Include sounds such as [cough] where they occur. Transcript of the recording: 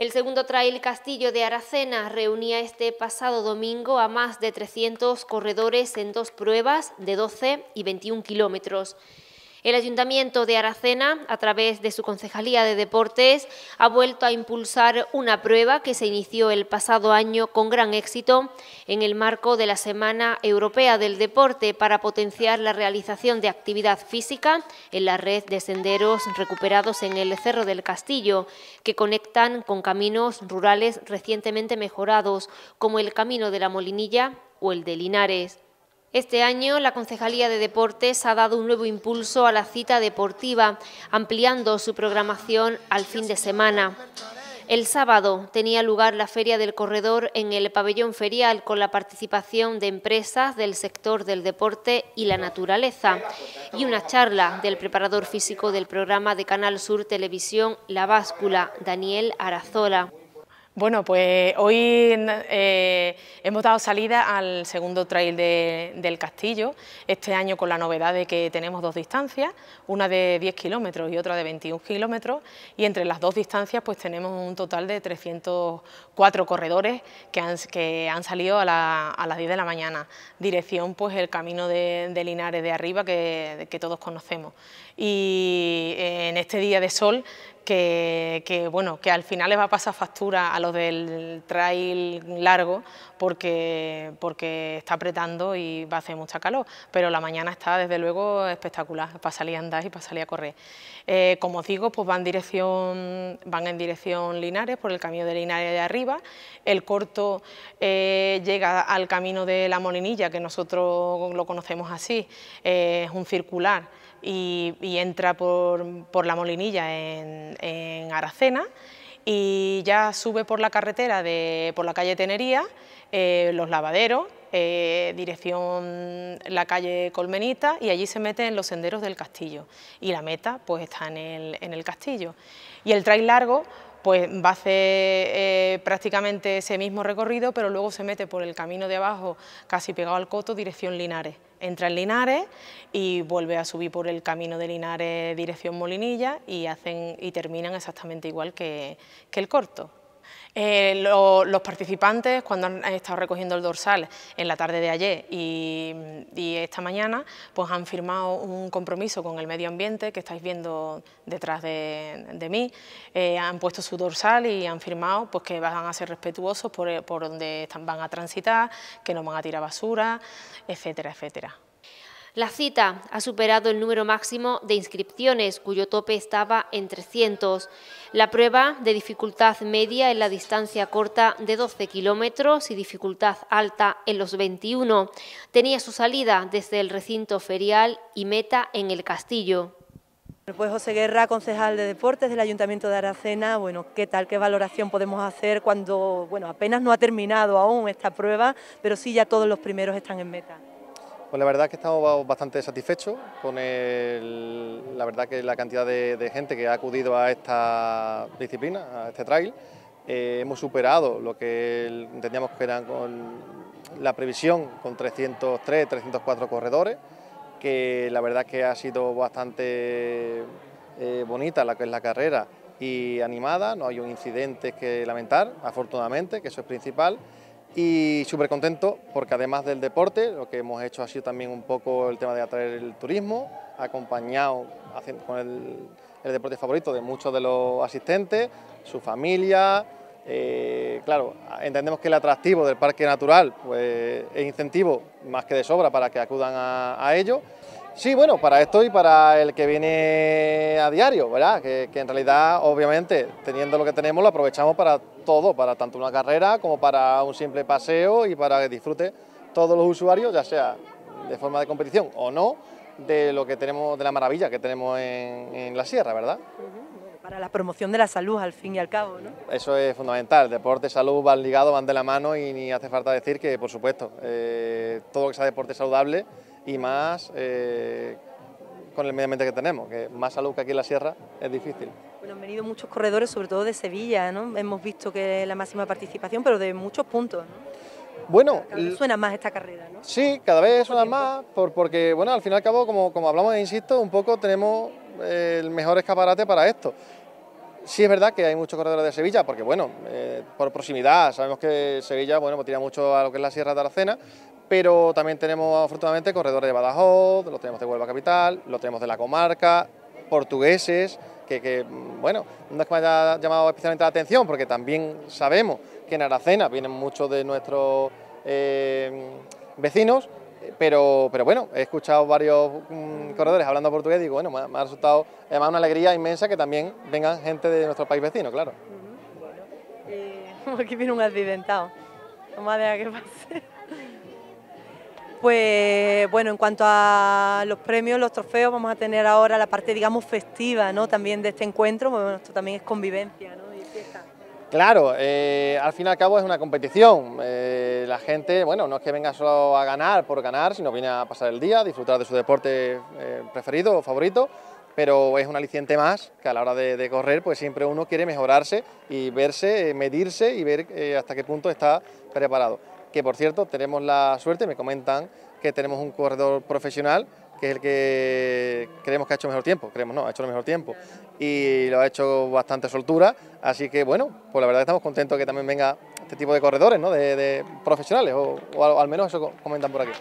El segundo trail Castillo de Aracena reunía este pasado domingo a más de 300 corredores en dos pruebas de 12 y 21 kilómetros. El Ayuntamiento de Aracena, a través de su Concejalía de Deportes, ha vuelto a impulsar una prueba que se inició el pasado año con gran éxito en el marco de la Semana Europea del Deporte para potenciar la realización de actividad física en la red de senderos recuperados en el Cerro del Castillo, que conectan con caminos rurales recientemente mejorados, como el Camino de la Molinilla o el de Linares. Este año la Concejalía de Deportes ha dado un nuevo impulso a la cita deportiva, ampliando su programación al fin de semana. El sábado tenía lugar la Feria del Corredor en el pabellón ferial con la participación de empresas del sector del deporte y la naturaleza y una charla del preparador físico del programa de Canal Sur Televisión La Báscula, Daniel Arazola. Bueno, pues hoy eh, hemos dado salida al segundo trail del Castillo, este año con la novedad de que tenemos dos distancias, una de 10 kilómetros y otra de 21 kilómetros, y entre las dos distancias pues tenemos un total de 304 corredores que han, que han salido a, las 10 de la mañana, dirección pues el camino de, Linares de arriba que, que todos conocemos. Y eh, en este día de sol que, bueno, que al final les va a pasar factura a los del trail largo porque, porque está apretando y va a hacer mucha calor, pero la mañana está desde luego espectacular para salir a andar y para salir a correr. Eh, como os digo, pues van, dirección, van en dirección Linares, por el camino de Linares de arriba, el corto eh, llega al camino de la Molinilla, que nosotros lo conocemos así, eh, es un circular, y, entra por, la Molinilla en, Aracena y ya sube por la carretera, de, por la calle Tenería, eh, Los Lavaderos, eh, dirección la calle Colmenita y allí se mete en los senderos del castillo y la meta pues está en el, en el castillo. Y el trail largo pues va a hacer eh, prácticamente ese mismo recorrido, pero luego se mete por el camino de abajo, casi pegado al coto, dirección Linares. Entra en Linares y vuelve a subir por el camino de Linares, dirección Molinilla, y, hacen, y terminan exactamente igual que el corto. Eh, los participantes, cuando han estado recogiendo el dorsal en la tarde de ayer y, esta mañana, pues han firmado un compromiso con el medio ambiente que estáis viendo detrás de, mí. Eh, han puesto su dorsal y han firmado pues, que van a ser respetuosos por, por donde van a transitar, que no van a tirar basura, etcétera, etcétera. La cita ha superado el número máximo de inscripciones, cuyo tope estaba en 300. La prueba de dificultad media en la distancia corta de 12 kilómetros y dificultad alta en los 21 tenía su salida desde el recinto ferial y meta en el castillo. Pues José Guerra, concejal de deportes del Ayuntamiento de Aracena, bueno, ¿qué tal, qué valoración podemos hacer cuando, bueno, apenas no ha terminado aún esta prueba, pero sí ya todos los primeros están en meta? Pues la verdad es que estamos bastante satisfechos con la verdad que la cantidad de, gente que ha acudido a esta disciplina, a este trail. Eh, hemos superado lo que entendíamos que con la previsión con 303, 304 corredores, que la verdad que ha sido bastante eh, bonita la que es la carrera y animada, no hay un incidente que lamentar, afortunadamente, que eso es principal y súper contento porque además del deporte, lo que hemos hecho ha sido también un poco el tema de atraer el turismo, acompañado con el, deporte favorito de muchos de los asistentes, su familia. Eh, claro, entendemos que el atractivo del parque natural pues, es incentivo más que de sobra para que acudan a, ello Sí, bueno, para esto y para el que viene a diario, ¿verdad? Que, en realidad, obviamente, teniendo lo que tenemos, lo aprovechamos para todo, para tanto una carrera como para un simple paseo y para que disfrute todos los usuarios, ya sea de forma de competición o no, de lo que tenemos, de la maravilla que tenemos en, la sierra, ¿verdad? Para la promoción de la salud, al fin y al cabo, ¿no? Eso es fundamental, deporte, salud van ligados, van de la mano y ni hace falta decir que, por supuesto, eh, todo lo que sea deporte saludable y más eh, con el medio ambiente que tenemos, que más salud que aquí en la sierra es difícil. Bueno, han venido muchos corredores, sobre todo de Sevilla, ¿no? Hemos visto que la máxima participación, pero de muchos puntos, ¿no? Bueno, cada vez suena más esta carrera, ¿no? Sí, cada vez suena más, por, porque, bueno, al fin y al cabo, como, como hablamos, insisto, un poco tenemos el mejor escaparate para esto. Sí es verdad que hay muchos corredores de Sevilla, porque bueno, eh, por proximidad, sabemos que Sevilla, bueno, pues tira mucho a lo que es la Sierra de Aracena, pero también tenemos afortunadamente corredores de Badajoz, lo tenemos de Huelva Capital, lo tenemos de la comarca, portugueses, que, bueno, no es que me haya llamado especialmente la atención, porque también sabemos que en Aracena vienen muchos de nuestros eh, vecinos, pero, pero bueno, he escuchado varios mm, corredores hablando portugués y digo, bueno, me, ha resultado además una alegría inmensa que también vengan gente de nuestro país vecino, claro. Eh, [laughs] aquí viene un accidentado, dejar que pase. Pues bueno, en cuanto a los premios, los trofeos, vamos a tener ahora la parte, digamos, festiva, ¿no? También de este encuentro, bueno, esto también es convivencia, ¿no? Y fiesta. Claro, eh, al fin y al cabo es una competición. Eh, la gente, bueno, no es que venga solo a ganar por ganar, sino viene a pasar el día, a disfrutar de su deporte eh, preferido o favorito, pero es un aliciente más que a la hora de, de, correr, pues siempre uno quiere mejorarse y verse, medirse y ver hasta qué punto está preparado. Que por cierto, tenemos la suerte, me comentan que tenemos un corredor profesional que es el que creemos que ha hecho mejor tiempo, creemos no, ha hecho el mejor tiempo y lo ha hecho bastante soltura, así que bueno, pues la verdad estamos contentos que también venga este tipo de corredores, ¿no? de, profesionales, o al menos eso comentan por aquí.